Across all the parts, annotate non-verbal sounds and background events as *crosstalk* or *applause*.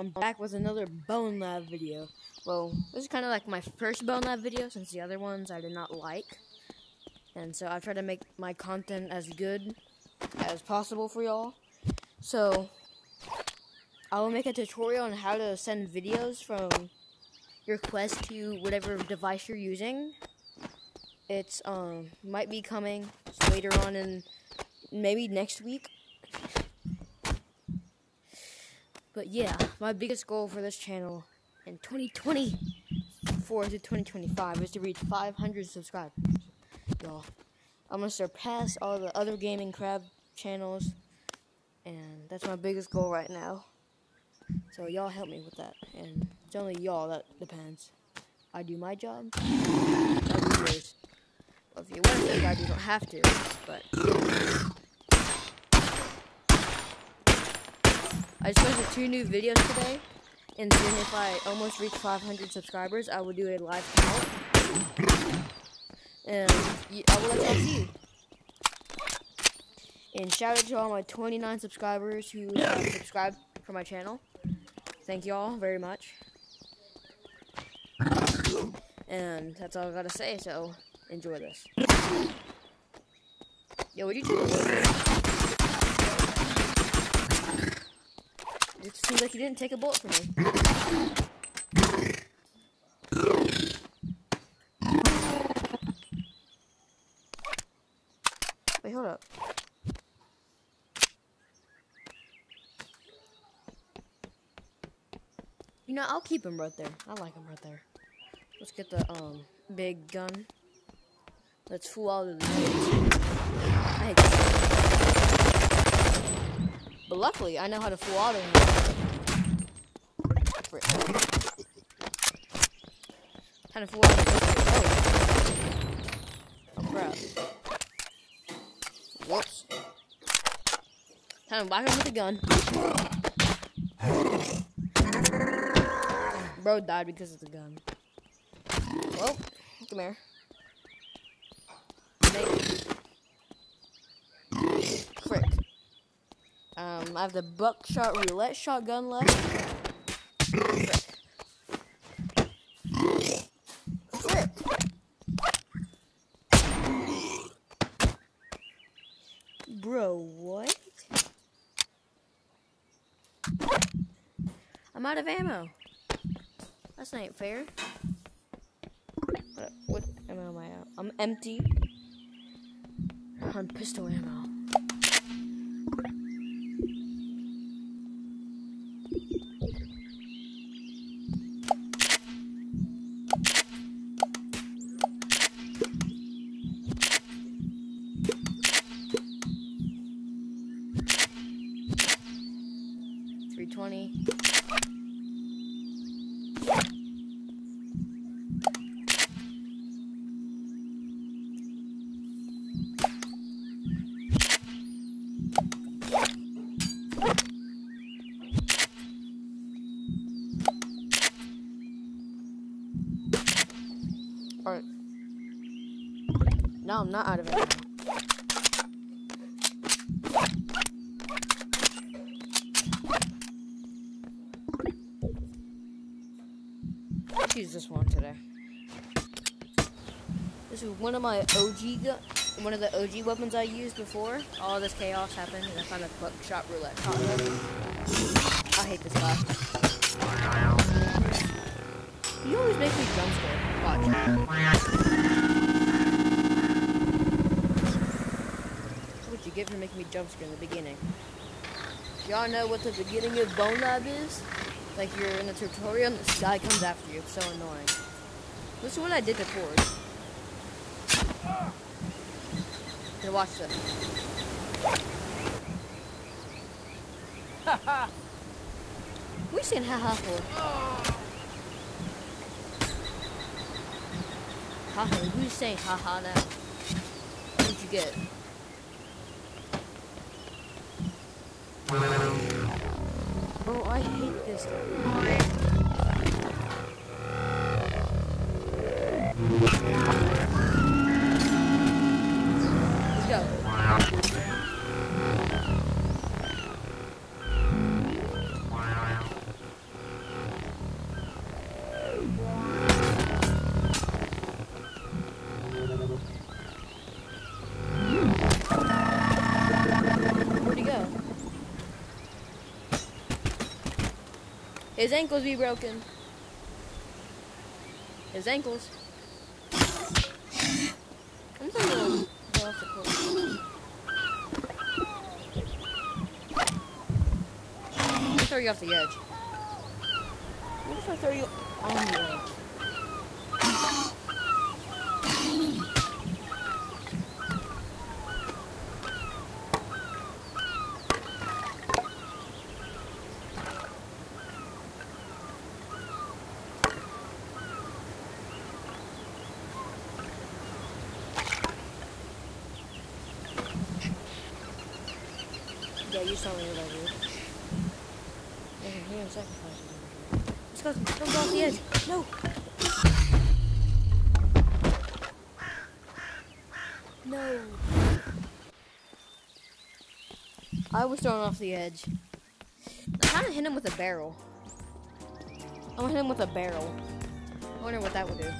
I'm back with another BONELAB video. Well, this is kind of like my first BONELAB video since the other ones I did not like. And so I try to make my content as good as possible for y'all. So, I will make a tutorial on how to send videos from your Quest to whatever device you're using. It's, um, might be coming later on in maybe next week. But yeah, my biggest goal for this channel in 2024 to 2025 is to reach 500 subscribers. Y'all, I'm gonna surpass all the other gaming crab channels, and that's my biggest goal right now. So y'all help me with that, and it's only y'all that depends. I do my job, I do yours. Well, if you want to subscribe, you don't have to, but. I just posted two new videos today, and soon if I almost reach 500 subscribers, I will do a live count. And I will let y'all see. And shout out to all my 29 subscribers who have subscribed for my channel. Thank y'all very much. And that's all I gotta say, so enjoy this. Yo, what you doing? It seems like you didn't take a bullet from me. Wait, hold up. You know, I'll keep him right there. I like him right there. Let's get the um big gun. Let's fool all of the this. But luckily, I know how to auto him. Kind of full auto Oh. crap. Whoops. Kind of whack him with a gun. Bro died because of the gun. Well, come here. Um, I have the buckshot roulette shotgun left. Bro, what? I'm out of ammo. That's not fair. What, what ammo am I out? I'm empty on pistol ammo. Thank you. Or no, I'm not out of it. Let's use this one today. This is one of my OG gun, one of the OG weapons I used before. All this chaos happened, and I found a buckshot roulette. I hate this guy. He always makes me jump scare. Watch. what you get for making me jump scare in the beginning. Y'all know what the beginning of BONELAB is? Like you're in a tutorial and this guy comes after you. It's so annoying. This is what I did before. Here, watch this. Haha. are you saying haha for? Who's saying haha now? What did you get? Oh, I hate this. His ankles be broken. His ankles. I'm just gonna go off the court. Let me throw you off the edge. What if I throw you on the edge? Yeah, you saw me you're gonna sacrifice. Let's go. Off the edge. No. No. I was thrown off the edge. I'm to hit him with a barrel. I'm gonna hit him with a barrel. I wonder what that would do.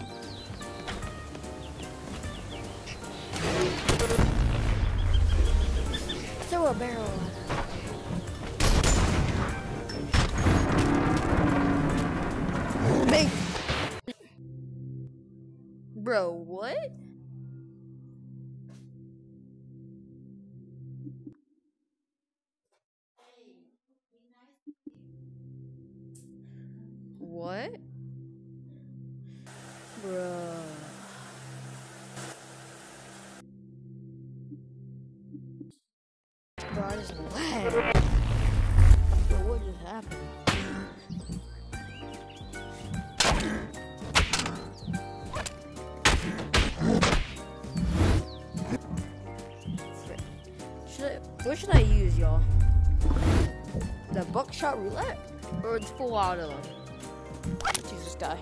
Throw a barrel Bro, what? What should I use, y'all? The buckshot roulette or the full auto? Let's guy.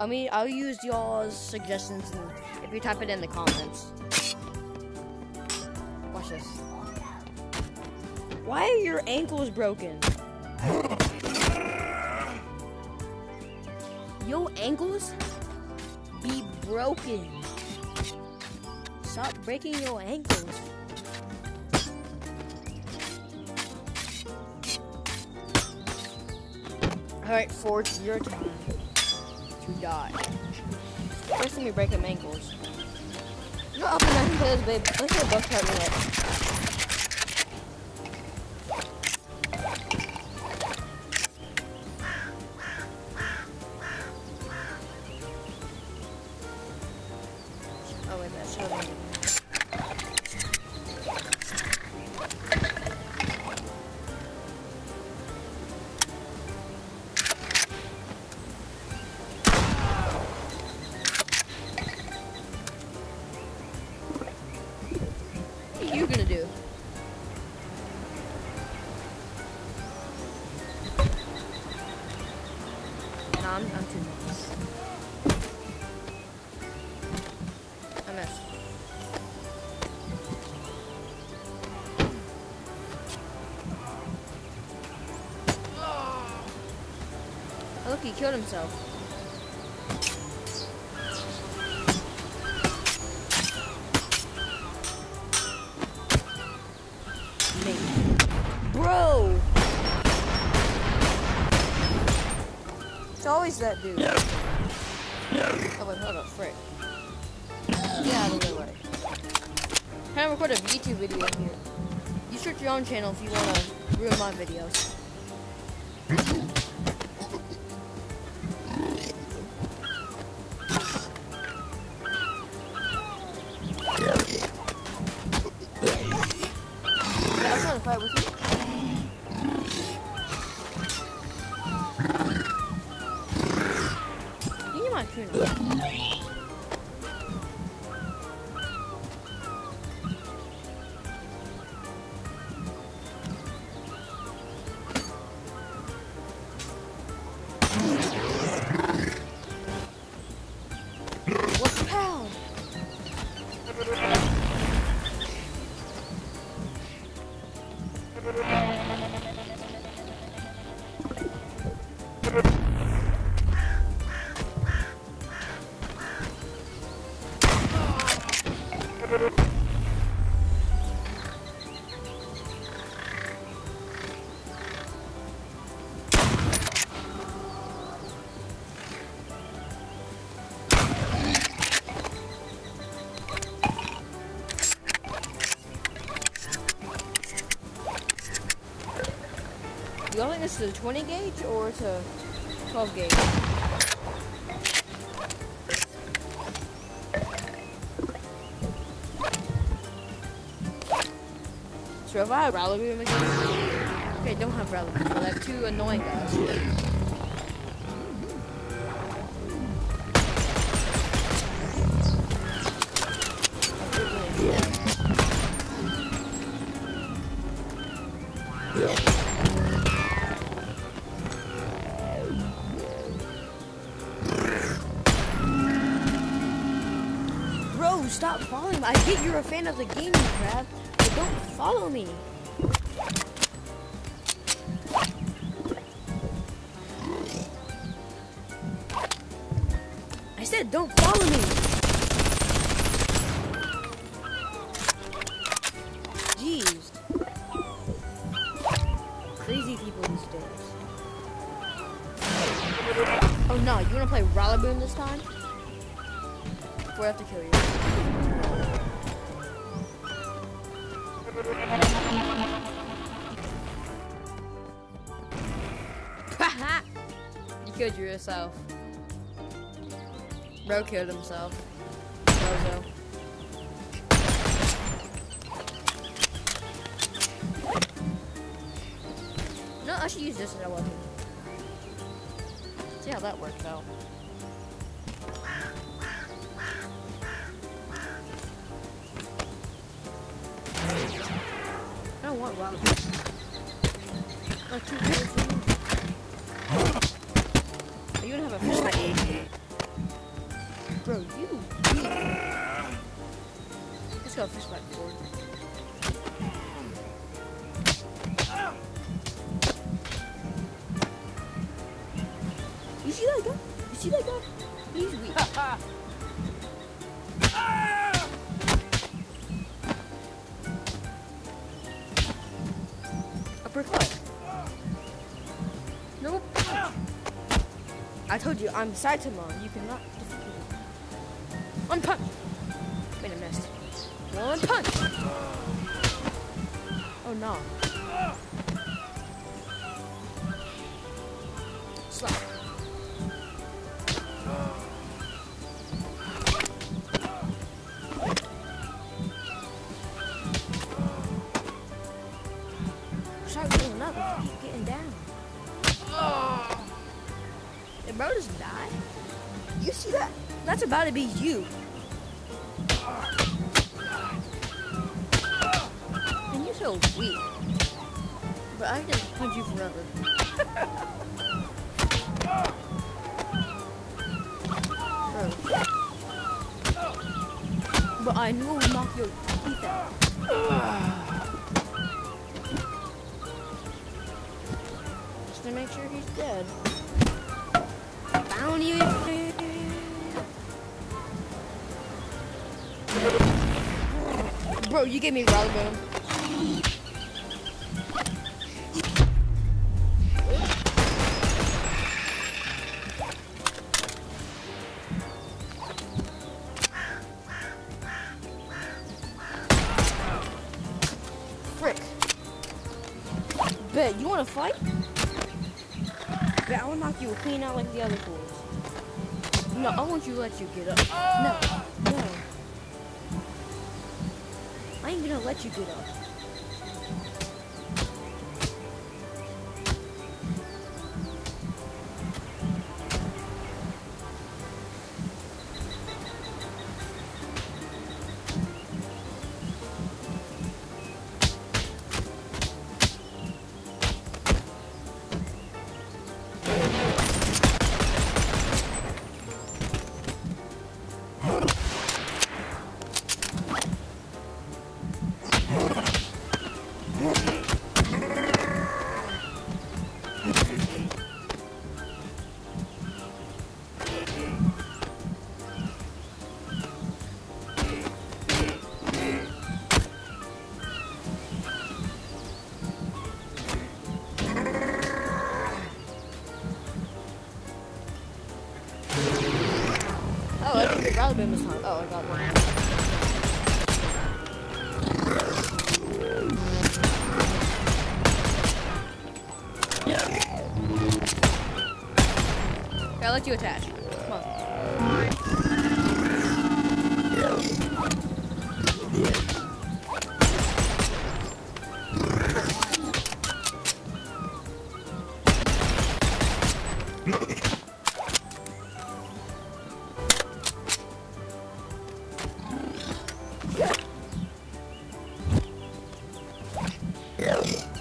I mean, I'll use y'all's suggestions if you type it in the comments. Watch this. Why are your ankles broken? Your ankles be broken. Stop breaking your ankles. Alright, Ford, it's your time to die. First, let me break them ankles. You're up down because, babe. Let's get a buck cart minute. Killed himself. Bro! It's always that dude. Oh wait, hold up, frick. Get out of the way. Can I record a YouTube video here? You start your own channel if you want to ruin my videos. Trying to fight with you. You get my tuna. Is a 20 gauge or it's a 12 gauge? So if I have Rally Boom again, okay, don't have Rally but I have two annoying guys. You're a fan of the game, you crab, but don't follow me. I said don't follow me. Jeez. Crazy people these days. Oh no, you wanna play Rollerboom this time? Before I have to kill you. Yourself. Bro killed himself. Bozo. No, I should use this as a weapon. See how that works out. I don't want Robin. Are you gonna have a fish fight? Bro, you. Let's go fish fight forward. You see that guy? You see that guy? He's weak. *laughs* told you, I'm Saitama. You cannot defeat me. One punch. Wait, I missed. One punch. Oh no. Slap. To be you. And you're so weak. But I just punch you forever. *laughs* But I know will knock your teeth out. Just to make sure he's dead. Found Bro, you gave me Ralaboom. Frick. Bet, you wanna fight? Bet, I wanna knock you clean out like the other fools. No, I want you to let you get up. No, no. I ain't gonna let you get up. hung. Oh, I got one. I let you attach. No.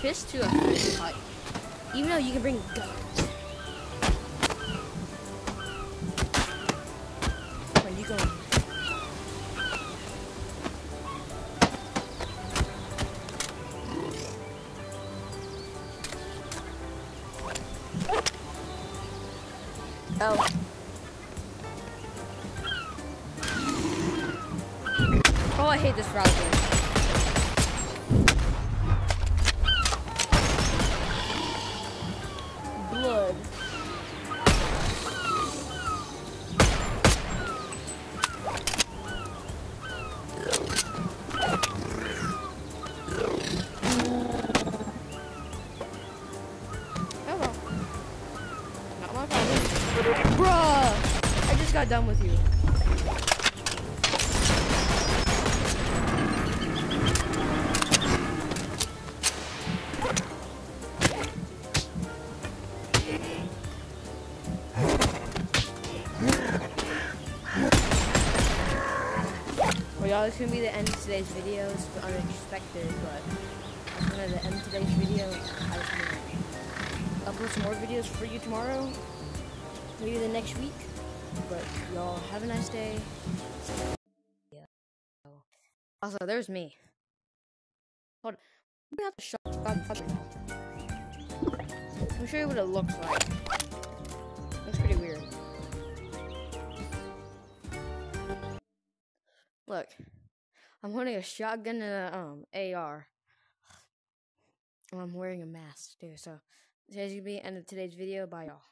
Fish to a fish fight? Even though you can bring guns. Done with you. Well, y'all, this gonna be the end of today's video. It's unexpected, but that's gonna the end today's video. I was gonna upload some more videos for you tomorrow, maybe the next week. But y'all have a nice day. Also, there's me. Hold on. We have to. Let me show you what it looks like. Looks pretty weird. Look, I'm holding a shotgun and a um AR. I'm wearing a mask too. So, today's gonna be the end of today's video. Bye, y'all.